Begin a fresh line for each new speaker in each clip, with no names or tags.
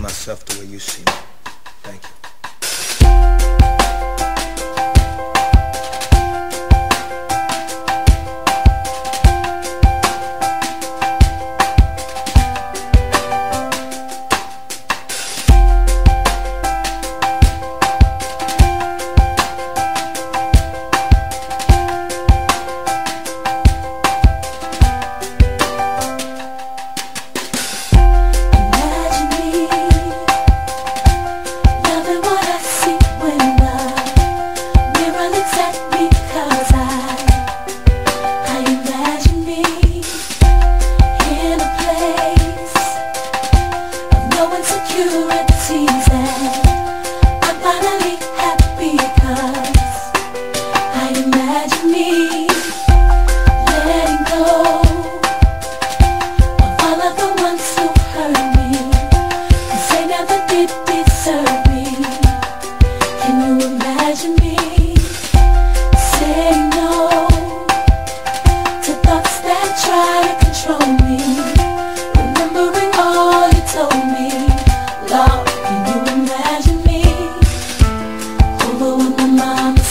myself the way you see me. Thank you.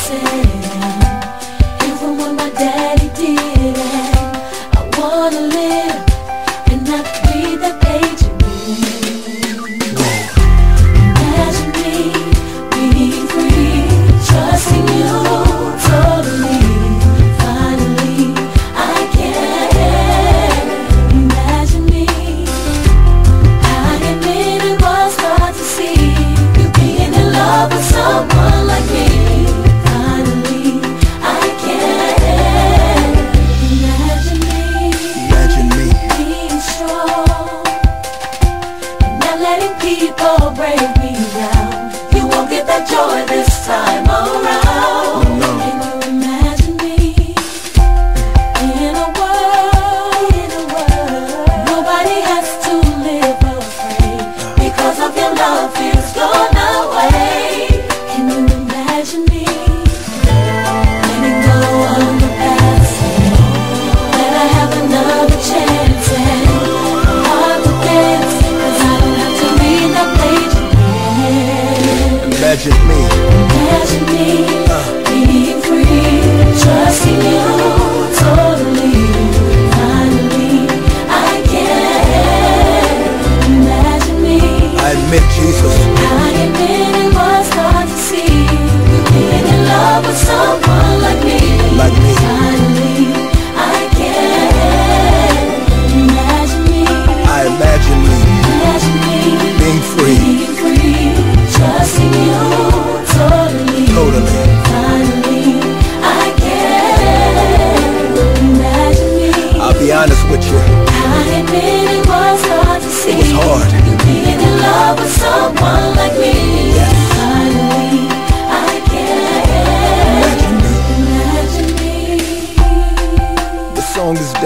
say. won't break me down. You won't get that joy this time.
shit.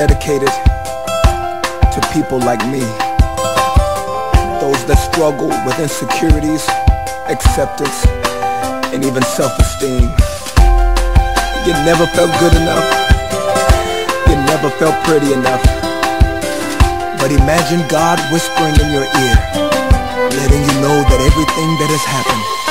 dedicated to people like me. Those that struggle with insecurities, acceptance, and even self-esteem. You never felt good enough. You never felt pretty enough. But imagine God whispering in your ear, letting you know that everything that has happened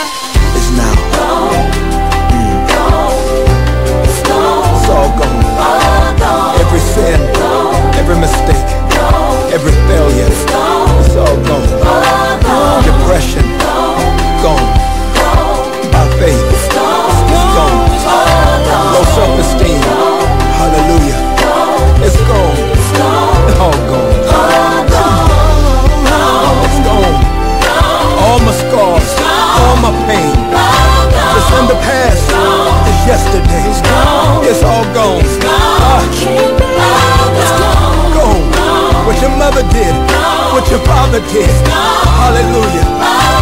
your poverty. Hallelujah.